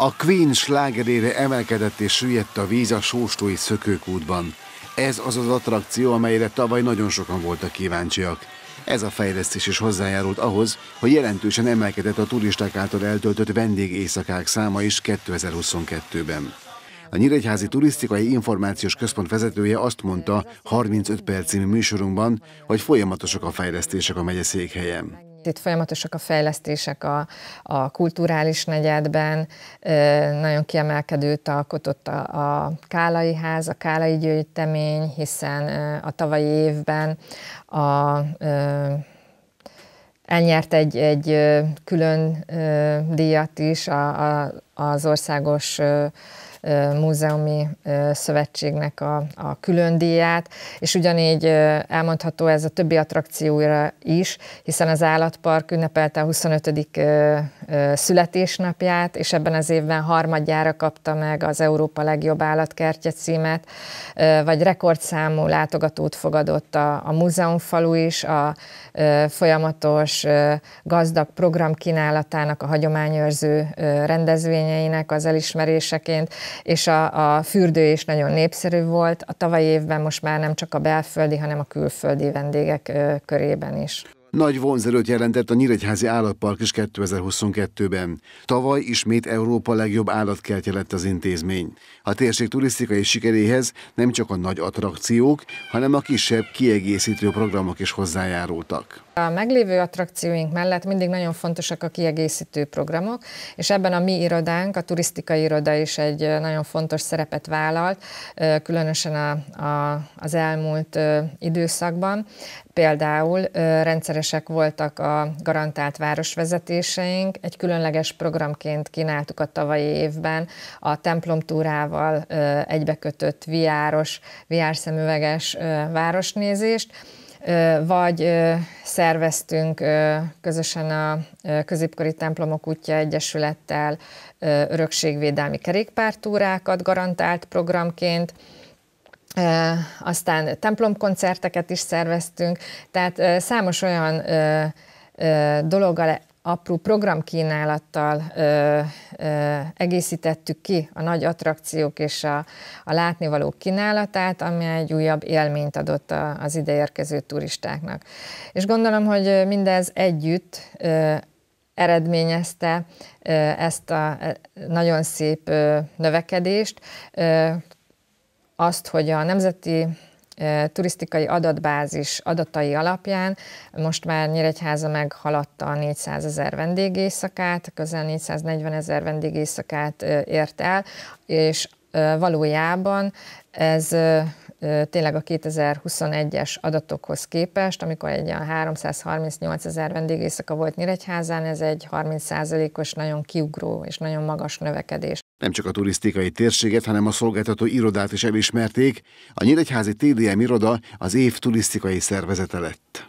A Queen slágerére emelkedett és süllyedt a víz a sóstói szökőkútban. Ez az az attrakció, amelyre tavaly nagyon sokan voltak kíváncsiak. Ez a fejlesztés is hozzájárult ahhoz, hogy jelentősen emelkedett a turisták által eltöltött vendégészakák száma is 2022-ben. A Nyíregyházi Turisztikai Információs Központ vezetője azt mondta 35 perc című műsorunkban, hogy folyamatosak a fejlesztések a megye székhelyen. Itt folyamatosak a fejlesztések a, a kulturális negyedben, nagyon kiemelkedőt alkotott a, a Kálai ház, a Kálai gyűjtemény, hiszen a tavalyi évben a elnyert egy, egy külön díjat is a, az országos Múzeumi Szövetségnek a, a külön díját, és ugyanígy elmondható ez a többi attrakcióra is, hiszen az állatpark ünnepelte a 25. születésnapját, és ebben az évben harmadjára kapta meg az Európa legjobb állatkertje címet, vagy rekordszámú látogatót fogadott a, a múzeumfalu is, a folyamatos gazdag program kínálatának, a hagyományőrző rendezvényeinek az elismeréseként, és a, a fürdő is nagyon népszerű volt. A tavalyi évben most már nem csak a belföldi, hanem a külföldi vendégek körében is. Nagy vonzerőt jelentett a Nyíregyházi Állatpark is 2022-ben. Tavaly ismét Európa legjobb állatkertje lett az intézmény. A térség turisztikai sikeréhez nem csak a nagy attrakciók, hanem a kisebb kiegészítő programok is hozzájárultak. A meglévő attrakcióink mellett mindig nagyon fontosak a kiegészítő programok, és ebben a mi irodánk, a turisztikai iroda is egy nagyon fontos szerepet vállalt, különösen a, a, az elmúlt időszakban. Például rendszeresek voltak a garantált városvezetéseink, egy különleges programként kínáltuk a tavalyi évben a templomtúrával egybekötött viáros, viárszemüveges városnézést, vagy szerveztünk közösen a Középkori Templomok útja Egyesülettel örökségvédelmi kerékpártúrákat garantált programként, aztán templomkoncerteket is szerveztünk, tehát számos olyan dologgal apró programkínálattal ö, egészítettük ki a nagy attrakciók és a, a látnivalók kínálatát, ami egy újabb élményt adott az ideérkező turistáknak. És gondolom, hogy mindez együtt eredményezte ezt a nagyon szép növekedést, azt, hogy a Nemzeti turisztikai adatbázis adatai alapján most már Nyíregyháza meghaladta a 400 ezer vendégészakát, közel 440 ezer vendégészakát ért el, és valójában ez tényleg a 2021-es adatokhoz képest, amikor egy olyan 338 ezer vendégészaka volt Nyíregyházán, ez egy 30%-os nagyon kiugró és nagyon magas növekedés. Nem csak a turisztikai térséget, hanem a szolgáltató irodát is elismerték. A Nyíregyházi TDM iroda az év turisztikai szervezete lett.